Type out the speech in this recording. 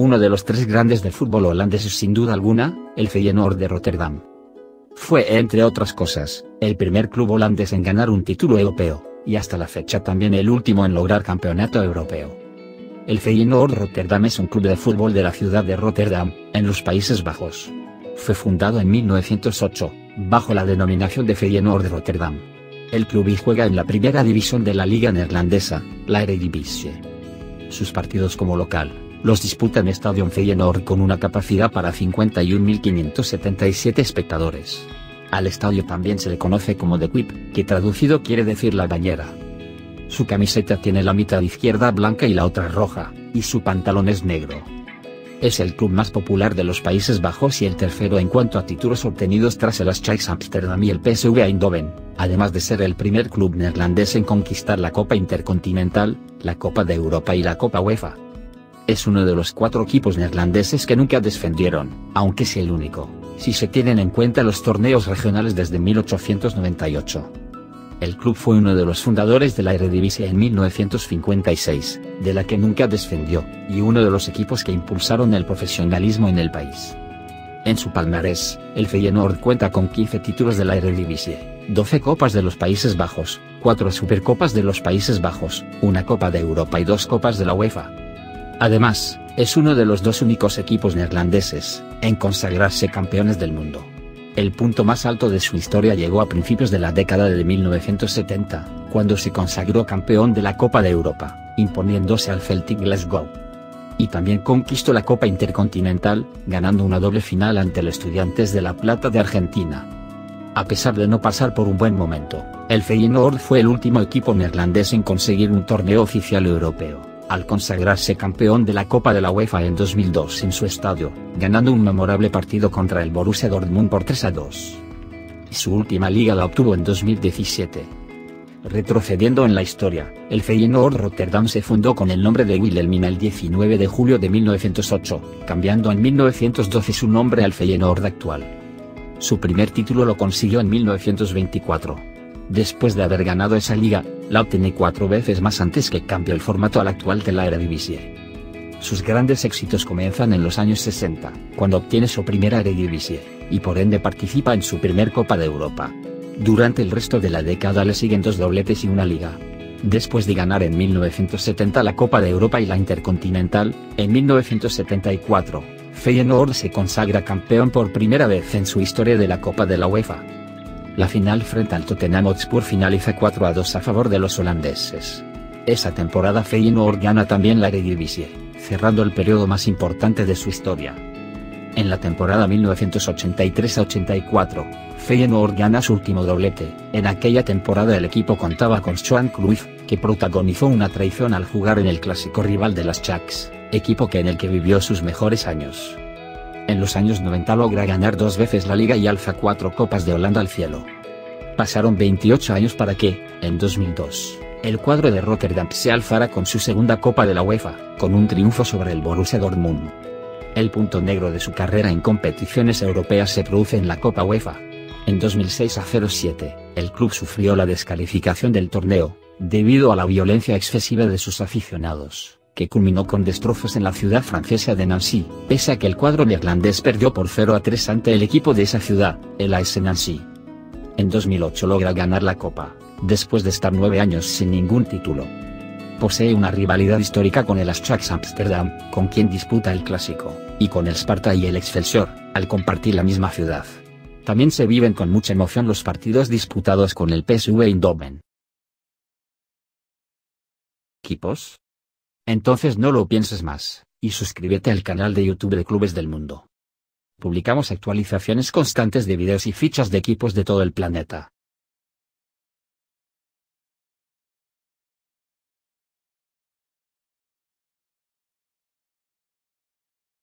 Uno de los tres grandes del fútbol holandés es sin duda alguna, el Feyenoord de Rotterdam. Fue, entre otras cosas, el primer club holandés en ganar un título europeo, y hasta la fecha también el último en lograr campeonato europeo. El Feyenoord Rotterdam es un club de fútbol de la ciudad de Rotterdam, en los Países Bajos. Fue fundado en 1908, bajo la denominación de Feyenoord Rotterdam. El club juega en la primera división de la liga neerlandesa, la Eredivisie. Sus partidos como local, los disputa en Estadio Feyenoord con una capacidad para 51.577 espectadores. Al estadio también se le conoce como The Quip, que traducido quiere decir la bañera. Su camiseta tiene la mitad izquierda blanca y la otra roja, y su pantalón es negro. Es el club más popular de los Países Bajos y el tercero en cuanto a títulos obtenidos tras el Ajax Amsterdam y el PSV Eindhoven, además de ser el primer club neerlandés en conquistar la Copa Intercontinental, la Copa de Europa y la Copa UEFA. Es uno de los cuatro equipos neerlandeses que nunca descendieron, aunque sea el único, si se tienen en cuenta los torneos regionales desde 1898. El club fue uno de los fundadores de la Eredivisie en 1956, de la que nunca descendió, y uno de los equipos que impulsaron el profesionalismo en el país. En su palmarés, el Feyenoord cuenta con 15 títulos de la Eredivisie, 12 Copas de los Países Bajos, 4 Supercopas de los Países Bajos, una Copa de Europa y dos Copas de la UEFA. Además, es uno de los dos únicos equipos neerlandeses, en consagrarse campeones del mundo. El punto más alto de su historia llegó a principios de la década de 1970, cuando se consagró campeón de la Copa de Europa, imponiéndose al Celtic Glasgow. Y también conquistó la Copa Intercontinental, ganando una doble final ante los Estudiantes de La Plata de Argentina. A pesar de no pasar por un buen momento, el Feyenoord fue el último equipo neerlandés en conseguir un torneo oficial europeo al consagrarse campeón de la Copa de la UEFA en 2002 en su estadio, ganando un memorable partido contra el Borussia Dortmund por 3 a 2. Y su última liga la obtuvo en 2017. Retrocediendo en la historia, el Feyenoord Rotterdam se fundó con el nombre de Wilhelmina el 19 de julio de 1908, cambiando en 1912 su nombre al Feyenoord actual. Su primer título lo consiguió en 1924 Después de haber ganado esa liga, la obtiene cuatro veces más antes que cambió el formato al actual de la Eredivisie. Sus grandes éxitos comienzan en los años 60, cuando obtiene su primera Eredivisie, y por ende participa en su primer Copa de Europa. Durante el resto de la década le siguen dos dobletes y una liga. Después de ganar en 1970 la Copa de Europa y la Intercontinental, en 1974, Feyenoord se consagra campeón por primera vez en su historia de la Copa de la UEFA. La final frente al Tottenham Hotspur finaliza 4 a 2 a favor de los holandeses. Esa temporada Feyenoord gana también la Eredivisie, cerrando el periodo más importante de su historia. En la temporada 1983-84, Feyenoord gana su último doblete. En aquella temporada el equipo contaba con Johan Cruyff, que protagonizó una traición al jugar en el clásico rival de las Chucks, equipo que en el que vivió sus mejores años. En los años 90 logra ganar dos veces la liga y alza cuatro copas de Holanda al cielo. Pasaron 28 años para que, en 2002, el cuadro de Rotterdam se alzara con su segunda copa de la UEFA, con un triunfo sobre el Borussia Dortmund. El punto negro de su carrera en competiciones europeas se produce en la Copa UEFA. En 2006 a 07, el club sufrió la descalificación del torneo, debido a la violencia excesiva de sus aficionados que culminó con destrozos en la ciudad francesa de Nancy, pese a que el cuadro neerlandés perdió por 0 a 3 ante el equipo de esa ciudad, el AS Nancy. En 2008 logra ganar la Copa, después de estar nueve años sin ningún título. Posee una rivalidad histórica con el Ajax Amsterdam, con quien disputa el clásico, y con el Sparta y el Excelsior, al compartir la misma ciudad. También se viven con mucha emoción los partidos disputados con el PSV Eindhoven. ¿Equipos? Entonces no lo pienses más, y suscríbete al canal de YouTube de Clubes del Mundo. Publicamos actualizaciones constantes de videos y fichas de equipos de todo el planeta.